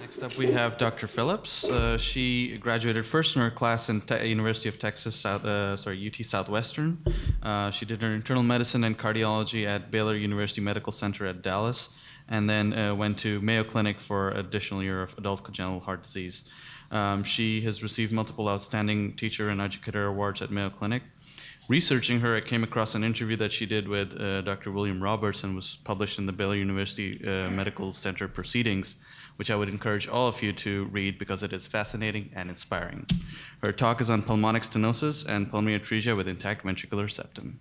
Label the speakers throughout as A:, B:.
A: Next up, we have Dr. Phillips. Uh, she graduated first in her class in Te- University of Texas, South, uh, sorry, UT Southwestern. Uh, she did her internal medicine and cardiology at Baylor University Medical Center at Dallas, and then uh, went to Mayo Clinic for additional year of adult congenital heart disease. Um, she has received multiple outstanding teacher and educator awards at Mayo Clinic. Researching her, I came across an interview that she did with uh, Dr. William Roberts and was published in the Baylor University uh, Medical Center Proceedings, which I would encourage all of you to read because it is fascinating and inspiring. Her talk is on pulmonic stenosis and pulmonary atresia with intact ventricular septum.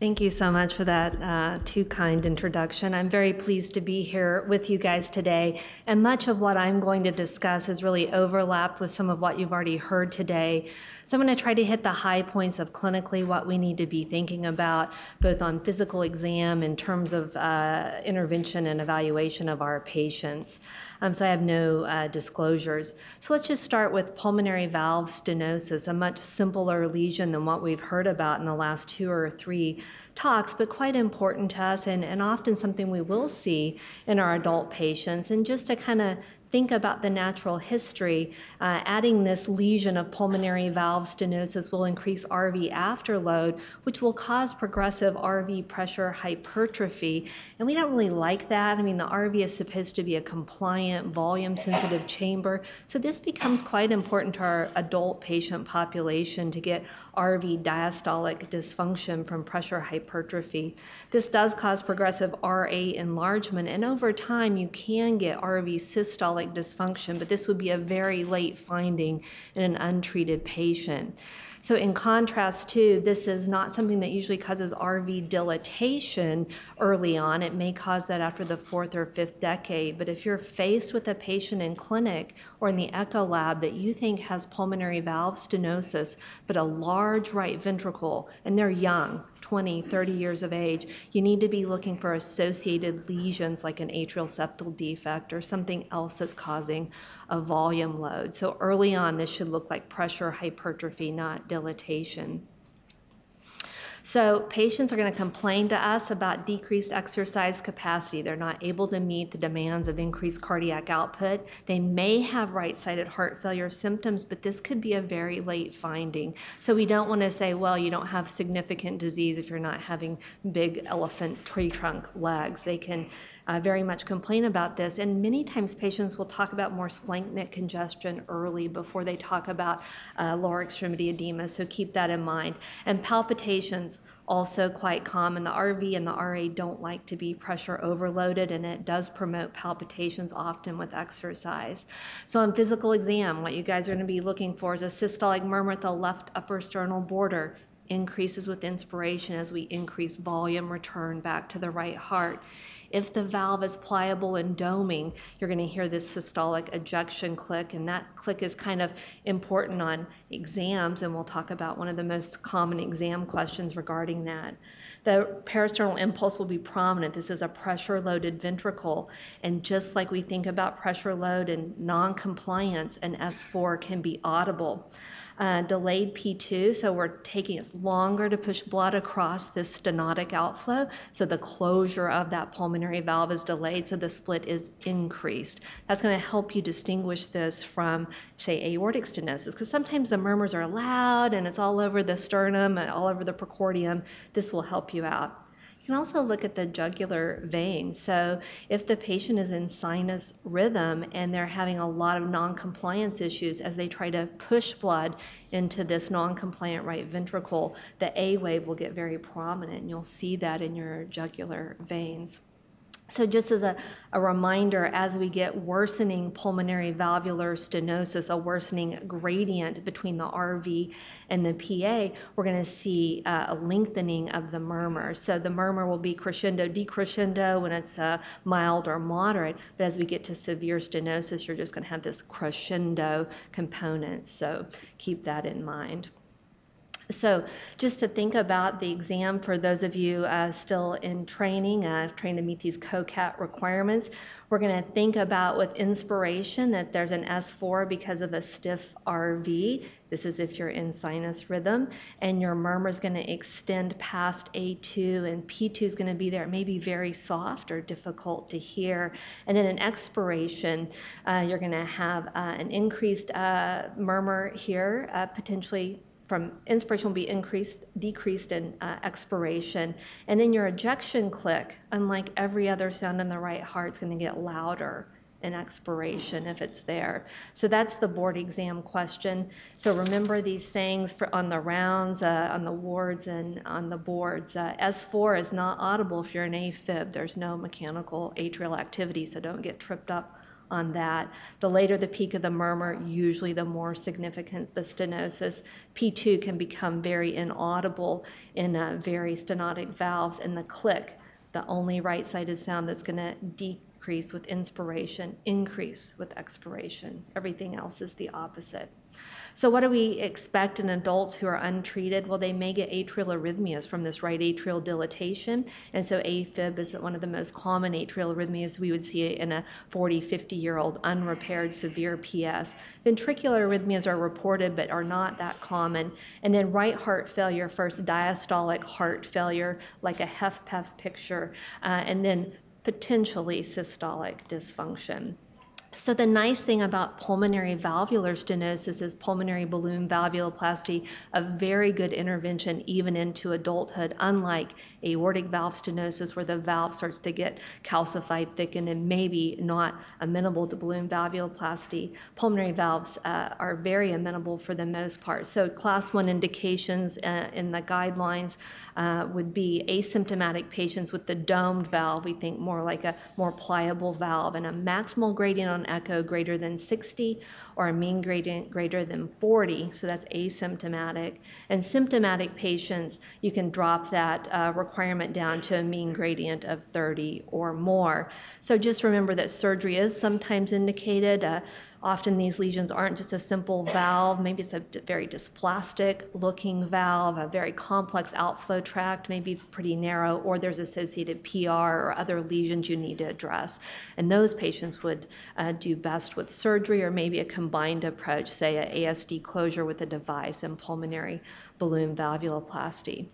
B: Thank you so much for that uh, too kind introduction. I'm very pleased to be here with you guys today. And much of what I'm going to discuss is really overlapped with some of what you've already heard today. So I'm going to try to hit the high points of clinically what we need to be thinking about, both on physical exam in terms of uh, intervention and evaluation of our patients. Um, so I have no uh, disclosures. So let's just start with pulmonary valve stenosis, a much simpler lesion than what we've heard about in the last two or three talks, but quite important to us and, and often something we will see in our adult patients. And just to kind of think about the natural history, uh, adding this lesion of pulmonary valve stenosis will increase RV afterload, which will cause progressive RV pressure hypertrophy. And we don't really like that. I mean, the RV is supposed to be a compliant, volume sensitive chamber. So this becomes quite important to our adult patient population to get RV diastolic dysfunction from pressure hypertrophy. This does cause progressive RA enlargement, and over time, you can get RV systolic dysfunction, but this would be a very late finding in an untreated patient. So, in contrast to this is not something that usually causes RV dilatation early on. It may cause that after the fourth or fifth decade. But if you're faced with a patient in clinic or in the echo lab that you think has pulmonary valve stenosis, but a large right ventricle, and they're young, 20, 30 years of age, you need to be looking for associated lesions like an atrial septal defect or something else that's causing a volume load. So early on, this should look like pressure hypertrophy, not dilatation. So patients are going to complain to us about decreased exercise capacity. They're not able to meet the demands of increased cardiac output. They may have right-sided heart failure symptoms, but this could be a very late finding. So we don't want to say, well, you don't have significant disease if you're not having big elephant tree trunk legs. They can uh, very much complain about this. And many times patients will talk about more splanchnic congestion early before they talk about uh, lower extremity edema, so keep that in mind. And palpitations, also quite common. The RV and the RA don't like to be pressure overloaded, and it does promote palpitations often with exercise. So, on physical exam, what you guys are going to be looking for is a systolic murmur at the left upper sternal border. Increases with inspiration as we increase volume return back to the right heart. If the valve is pliable and doming, you're going to hear this systolic ejection click, and that click is kind of important on exams, and we'll talk about one of the most common exam questions regarding that. The parasternal impulse will be prominent. This is a pressure loaded ventricle, and just like we think about pressure load and non compliance, an S4 can be audible uh, delayed P2, so we're taking it longer to push blood across this stenotic outflow, so the closure of that pulmonary valve is delayed, so the split is increased. That's going to help you distinguish this from, say, aortic stenosis, because sometimes the murmurs are loud and it's all over the sternum and all over the precordium. This will help you out can also look at the jugular vein. So if the patient is in sinus rhythm and they're having a lot of non-compliance issues as they try to push blood into this non-compliant right ventricle, the A wave will get very prominent. And you'll see that in your jugular veins. So, just as a, a, reminder, as we get worsening pulmonary valvular stenosis, a worsening gradient between the RV and the PA, we're going to see uh, a lengthening of the murmur. So, the murmur will be crescendo, decrescendo when it's uh, mild or moderate, but as we get to severe stenosis, you're just going to have this crescendo component. So, keep that in mind. So, just to think about the exam for those of you uh, still in training, uh, trying to meet these COCATS requirements, we're going to think about with inspiration that there's an S4 because of a stiff RV. This is if you're in sinus rhythm, and your murmur is going to extend past A2, and P2 is going to be there. It may be very soft or difficult to hear. And then in expiration, uh, you're going to have uh, an increased uh, murmur here, uh, potentially from inspiration will be increased, decreased in uh, expiration. And then your ejection click, unlike every other sound in the right heart, is going to get louder in expiration if it's there. So that's the board exam question. So remember these things for on the rounds, uh, on the wards, and on the boards. Uh, S4 is not audible if you're an AFib. There's no mechanical atrial activity, so don't get tripped up on that. The later the peak of the murmur, usually the more significant the stenosis. P2 can become very inaudible in uh, very stenotic valves, and the click, the only right-sided sound that's going to decrease with inspiration, increase with expiration. Everything else is the opposite. So, what do we expect in adults who are untreated? Well, they may get atrial arrhythmias from this right atrial dilatation. And so, AFib is one of the most common atrial arrhythmias we would see in a 40, 50 year old unrepaired severe PS. Ventricular arrhythmias are reported but are not that common. And then, right heart failure, first diastolic heart failure, like a HFpEF picture, uh, and then potentially systolic dysfunction. So, the nice thing about pulmonary valvular stenosis is pulmonary balloon valvuloplasty, a very good intervention even into adulthood, unlike aortic valve stenosis, where the valve starts to get calcified, thickened, and maybe not amenable to balloon valvuloplasty. Pulmonary valves uh, are very amenable for the most part. So, class one indications uh, in the guidelines uh, would be asymptomatic patients with the domed valve. We think more like a more pliable valve and a maximal gradient on echo greater than 60 or a mean gradient greater than 40, so that's asymptomatic. And symptomatic patients, you can drop that uh, requirement down to a mean gradient of 30 or more. So just remember that surgery is sometimes indicated. Uh, Often these lesions aren't just a simple valve, maybe it's a very dysplastic looking valve, a very complex outflow tract, maybe pretty narrow, or there's associated PR or other lesions you need to address. And those patients would uh, do best with surgery or maybe a combined approach, say a ASD closure with a device and pulmonary balloon valvuloplasty.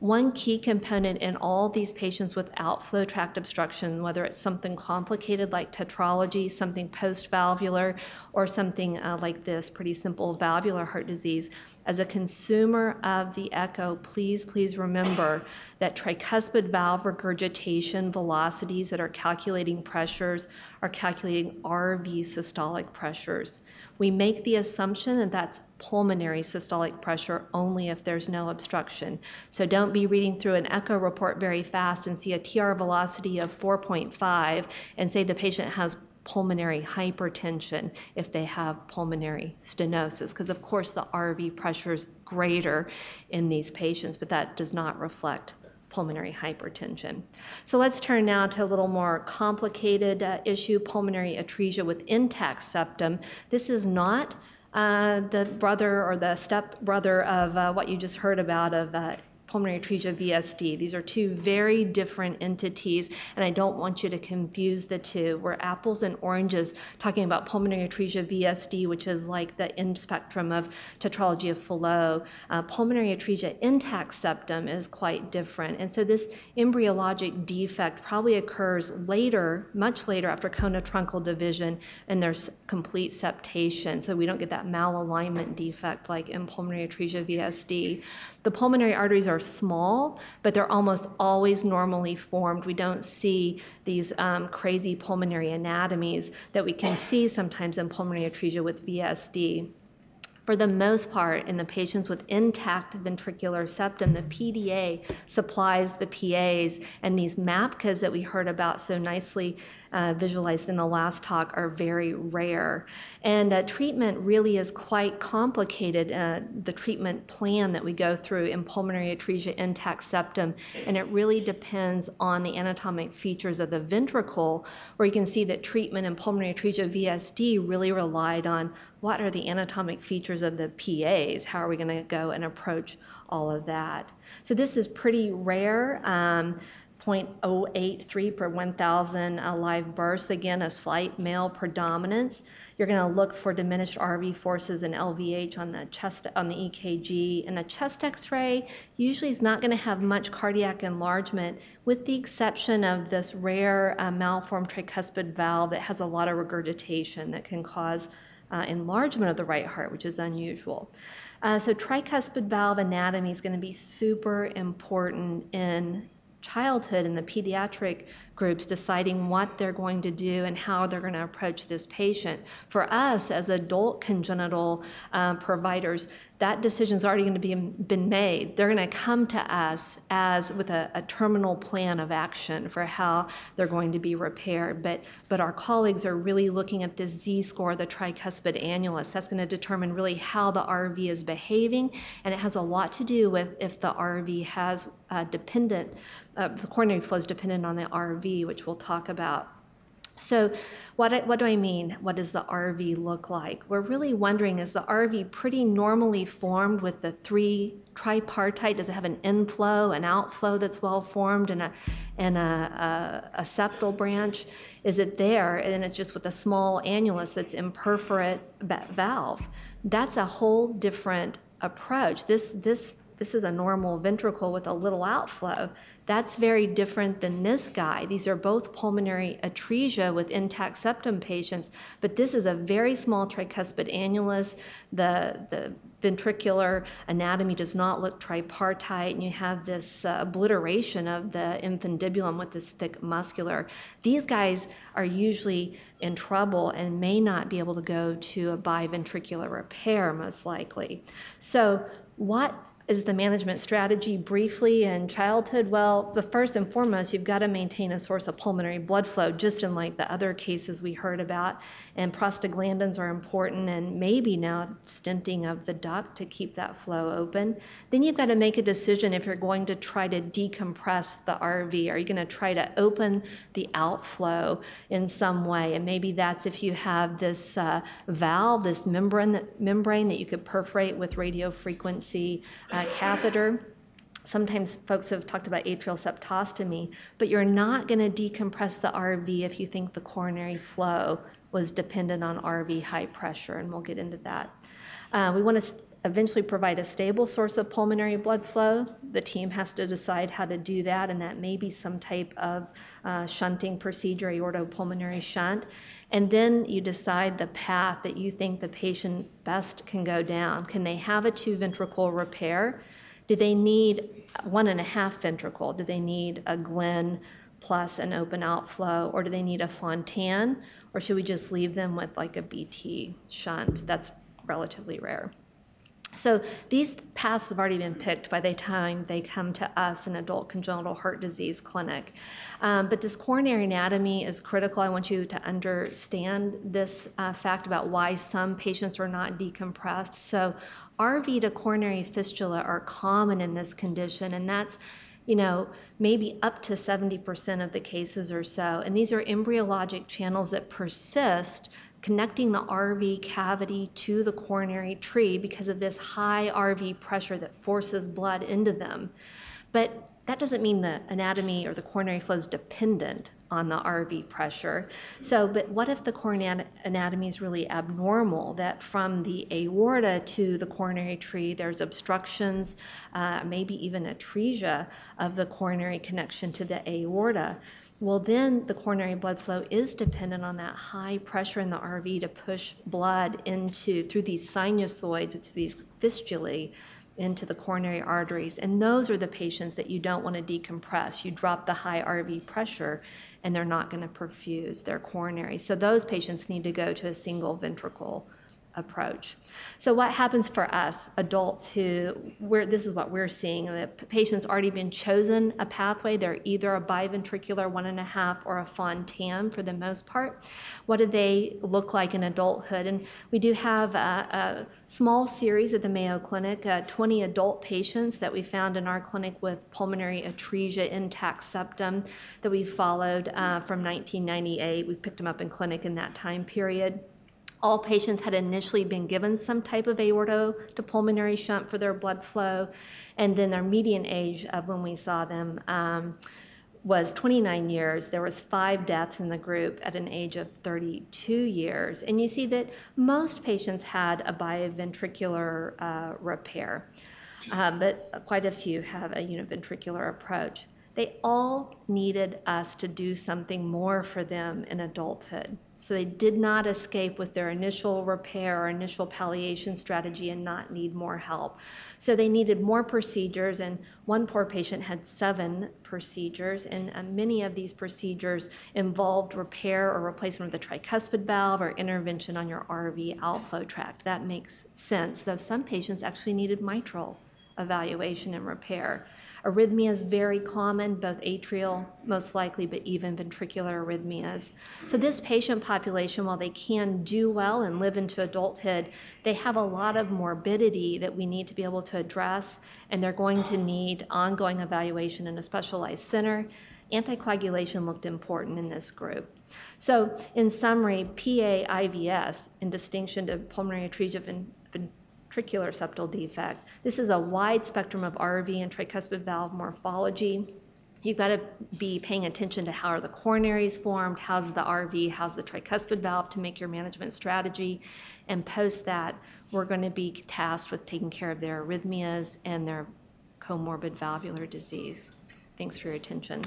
B: One key component in all these patients with outflow tract obstruction, whether it's something complicated like tetralogy, something post-valvular, or something uh, like this, pretty simple valvular heart disease, as a consumer of the echo, please, please remember that tricuspid valve regurgitation velocities that are calculating pressures are calculating RV systolic pressures. We make the assumption that that's pulmonary systolic pressure only if there's no obstruction. So don't be reading through an echo report very fast and see a TR velocity of 4.5 and say the patient has pulmonary hypertension if they have pulmonary stenosis, because of course the RV pressure is greater in these patients, but that does not reflect pulmonary hypertension. So let's turn now to a little more complicated uh, issue, pulmonary atresia with intact septum. This is not uh, the brother or the step brother of uh, what you just heard about of uh, pulmonary atresia VSD. These are two very different entities, and I don't want you to confuse the two. We're apples and oranges talking about pulmonary atresia VSD, which is like the end spectrum of tetralogy of Fallot. Uh, pulmonary atresia intact septum is quite different. And so this embryologic defect probably occurs later, much later after conotruncal division, and there's complete septation. So we don't get that malalignment defect like in pulmonary atresia VSD. The pulmonary arteries are small, but they're almost always normally formed. We don't see these um, crazy pulmonary anatomies that we can see sometimes in pulmonary atresia with VSD. For the most part, in the patients with intact ventricular septum, the PDA supplies the PAs, and these MAPCAs that we heard about so nicely uh, visualized in the last talk are very rare. And uh, treatment really is quite complicated, uh, the treatment plan that we go through in pulmonary atresia intact septum, and it really depends on the anatomic features of the ventricle, where you can see that treatment in pulmonary atresia VSD really relied on what are the anatomic features of the PAs? How are we going to go and approach all of that? So this is pretty rare. Um, 0.083 per 1,000 uh, live births. Again, a slight male predominance. You're going to look for diminished RV forces and LVH on the chest, on the EKG, and the chest X-ray usually is not going to have much cardiac enlargement, with the exception of this rare uh, malformed tricuspid valve that has a lot of regurgitation that can cause uh, enlargement of the right heart, which is unusual. Uh, so tricuspid valve anatomy is going to be super important in childhood and the pediatric groups deciding what they're going to do and how they're going to approach this patient. For us as adult congenital uh, providers, that decision's already going to be been made. They're going to come to us as with a, a, terminal plan of action for how they're going to be repaired. But but our colleagues are really looking at this Z-score, the tricuspid annulus. That's going to determine really how the RV is behaving, and it has a lot to do with if the RV has uh, dependent, uh, the coronary flow is dependent on the RV which we'll talk about. So, what, what do I mean? What does the RV look like? We're really wondering is the RV pretty normally formed with the three tripartite? Does it have an inflow, an outflow that's well formed, and a, and a, a, a septal branch? Is it there and it's just with a small annulus that's imperforate valve? That's a whole different approach. This, this, this is a normal ventricle with a little outflow. That's very different than this guy. These are both pulmonary atresia with intact septum patients, but this is a very small tricuspid annulus. The, the ventricular anatomy does not look tripartite, and you have this uh, obliteration of the infundibulum with this thick muscular. These guys are usually in trouble and may not be able to go to a biventricular repair, most likely. So, what is the management strategy briefly in childhood? Well, the first and foremost, you've got to maintain a source of pulmonary blood flow, just in like the other cases we heard about. And prostaglandins are important, and maybe now stenting of the duct to keep that flow open. Then you've got to make a decision if you're going to try to decompress the RV. Are you going to try to open the outflow in some way? And maybe that's if you have this uh, valve, this membrane that, membrane that you could perforate with radio frequency. Uh, uh, catheter. Sometimes folks have talked about atrial septostomy, but you're not going to decompress the RV if you think the coronary flow was dependent on RV high pressure, and we'll get into that. Uh, we want to eventually provide a stable source of pulmonary blood flow. The team has to decide how to do that, and that may be some type of uh, shunting procedure, aortopulmonary shunt. And then you decide the path that you think the patient best can go down. Can they have a two ventricle repair? Do they need one and a half ventricle? Do they need a Glenn plus an open outflow? Or do they need a Fontan? Or should we just leave them with like a BT shunt? That's relatively rare. So these paths have already been picked by the time they come to us in adult congenital heart disease clinic. Um, but this coronary anatomy is critical. I want you to understand this uh, fact about why some patients are not decompressed. So RV to coronary fistula are common in this condition, and that's you know, maybe up to 70% of the cases or so. And these are embryologic channels that persist connecting the RV cavity to the coronary tree because of this high RV pressure that forces blood into them. But that doesn't mean the anatomy or the coronary flow is dependent on the RV pressure. So, but what if the coronary anatomy is really abnormal? That from the aorta to the coronary tree, there's obstructions, uh, maybe even atresia of the coronary connection to the aorta. Well, then the coronary blood flow is dependent on that high pressure in the RV to push blood into through these sinusoids, into these fistulae into the coronary arteries. And those are the patients that you don't want to decompress. You drop the high RV pressure and they're not going to perfuse their coronary. So those patients need to go to a single ventricle approach. So what happens for us, adults who, we're, this is what we're seeing, the patient's already been chosen a pathway. They're either a biventricular one and a half or a Fontan for the most part. What do they look like in adulthood? And we do have a, a small series at the Mayo Clinic, uh, 20 adult patients that we found in our clinic with pulmonary atresia intact septum that we followed uh, from 1998. We picked them up in clinic in that time period. All patients had initially been given some type of aorto to pulmonary shunt for their blood flow, and then their median age of when we saw them um, was 29 years. There was five deaths in the group at an age of 32 years, and you see that most patients had a biventricular uh, repair, uh, but quite a few have a univentricular approach. They all needed us to do something more for them in adulthood. So they did not escape with their initial repair or initial palliation strategy and not need more help. So they needed more procedures, and one poor patient had seven procedures, and uh, many of these procedures involved repair or replacement of the tricuspid valve or intervention on your RV outflow tract. That makes sense, though some patients actually needed mitral evaluation and repair. Arrhythmia is very common, both atrial, most likely, but even ventricular arrhythmias. So, this patient population, while they can do well and live into adulthood, they have a lot of morbidity that we need to be able to address, and they're going to need ongoing evaluation in a specialized center. Anticoagulation looked important in this group. So, in summary, PAIVS, in distinction to pulmonary atresia ventricular septal defect. This is a wide spectrum of RV and tricuspid valve morphology. You've got to be paying attention to how are the coronaries formed, how's the RV, how's the tricuspid valve to make your management strategy. And post that, we're going to be tasked with taking care of their arrhythmias and their comorbid valvular disease. Thanks for your attention.